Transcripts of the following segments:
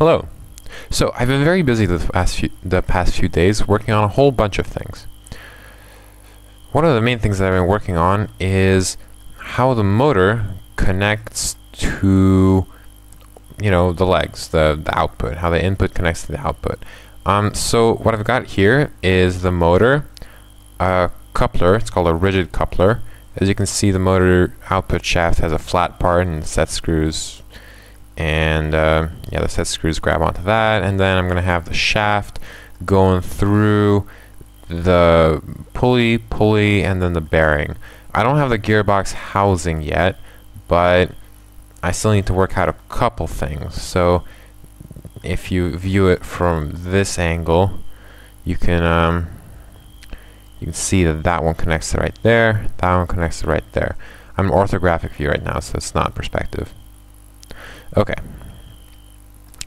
Hello. So I've been very busy the past few, the past few days working on a whole bunch of things. One of the main things that I've been working on is how the motor connects to you know the legs, the, the output, how the input connects to the output. Um, so what I've got here is the motor, a coupler, it's called a rigid coupler. As you can see the motor output shaft has a flat part and set screws and uh, the set screws grab onto that and then I'm gonna have the shaft going through the pulley pulley and then the bearing. I don't have the gearbox housing yet but I still need to work out a couple things. So if you view it from this angle you can um, you can see that that one connects to right there that one connects to right there. I'm orthographic view right now so it's not perspective. Okay.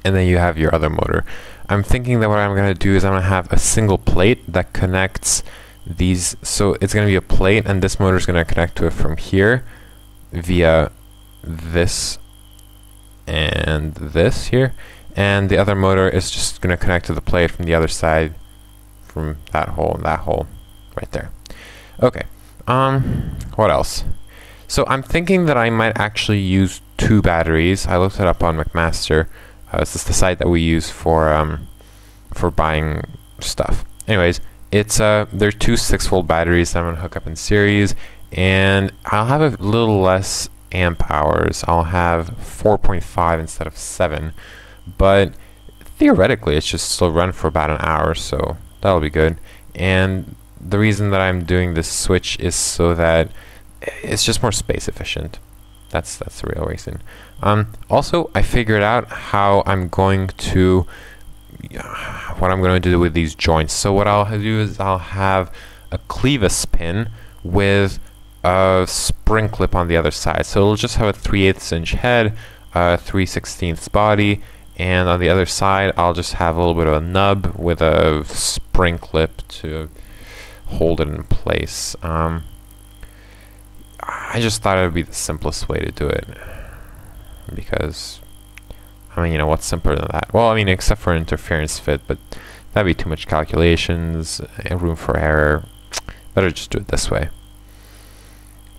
And then you have your other motor. I'm thinking that what I'm going to do is I'm going to have a single plate that connects these. So it's going to be a plate and this motor is going to connect to it from here via this and this here. And the other motor is just going to connect to the plate from the other side from that hole and that hole right there. Okay. Um, what else? So I'm thinking that I might actually use two batteries. I looked it up on McMaster. Uh, this is the site that we use for um, for buying stuff. Anyways, it's uh, they're two six volt batteries that I'm gonna hook up in series, and I'll have a little less amp hours. I'll have 4.5 instead of seven, but theoretically, it's just still run for about an hour, so that'll be good. And the reason that I'm doing this switch is so that it's just more space efficient. That's that's the real reason. Um, also, I figured out how I'm going to what I'm going to do with these joints. So what I'll do is I'll have a clevis pin with a spring clip on the other side. So it'll just have a 3 8 inch head, a 3 16 body, and on the other side I'll just have a little bit of a nub with a spring clip to hold it in place. Um, I just thought it would be the simplest way to do it because I mean you know what's simpler than that? Well I mean except for interference fit but that'd be too much calculations room for error. Better just do it this way.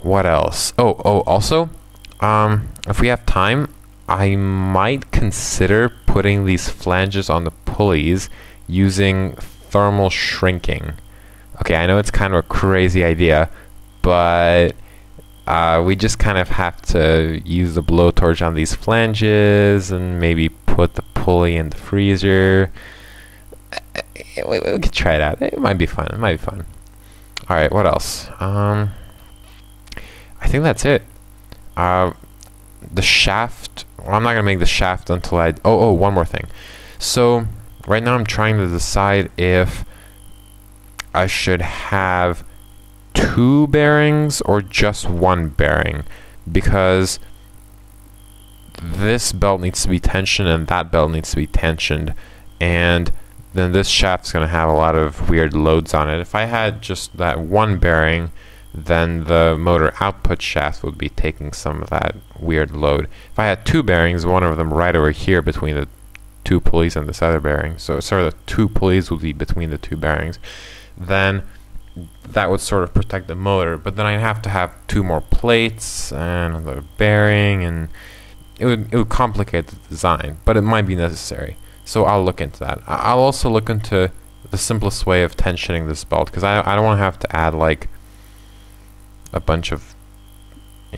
What else? Oh oh also um, if we have time I might consider putting these flanges on the pulleys using thermal shrinking. Okay I know it's kind of a crazy idea but uh, we just kind of have to use the blowtorch on these flanges and maybe put the pulley in the freezer. We, we could try it out. It might be fun. It might be fun. All right, what else? Um, I think that's it. Uh, the shaft. Well, I'm not gonna make the shaft until I. Oh, oh, one more thing. So right now I'm trying to decide if I should have two bearings or just one bearing because this belt needs to be tensioned and that belt needs to be tensioned and then this shaft's going to have a lot of weird loads on it. If I had just that one bearing then the motor output shaft would be taking some of that weird load. If I had two bearings, one of them right over here between the two pulleys and this other bearing, so sort of the two pulleys would be between the two bearings, then that would sort of protect the motor. But then I'd have to have two more plates and the bearing, and it would it would complicate the design. But it might be necessary, so I'll look into that. I'll also look into the simplest way of tensioning this belt because I I don't want to have to add like a bunch of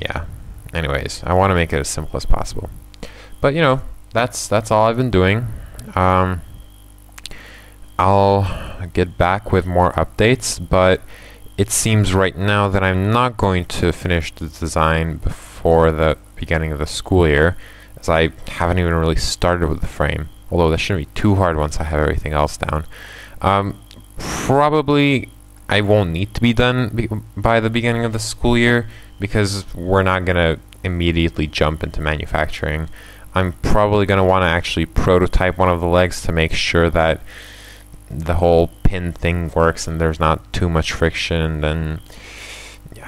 yeah. Anyways, I want to make it as simple as possible. But you know, that's that's all I've been doing. Um, I'll get back with more updates, but it seems right now that I'm not going to finish the design before the beginning of the school year, as I haven't even really started with the frame, although that shouldn't be too hard once I have everything else down. Um, probably I won't need to be done be by the beginning of the school year, because we're not going to immediately jump into manufacturing. I'm probably going to want to actually prototype one of the legs to make sure that the whole pin thing works and there's not too much friction then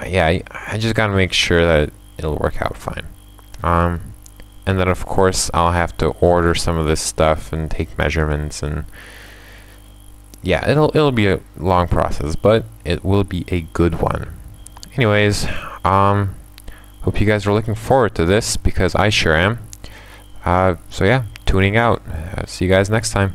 yeah I, I just gotta make sure that it'll work out fine um, and then of course I'll have to order some of this stuff and take measurements and yeah, it'll it'll be a long process, but it will be a good one. Anyways, um, hope you guys are looking forward to this because I sure am. Uh, so yeah, tuning out. Uh, see you guys next time.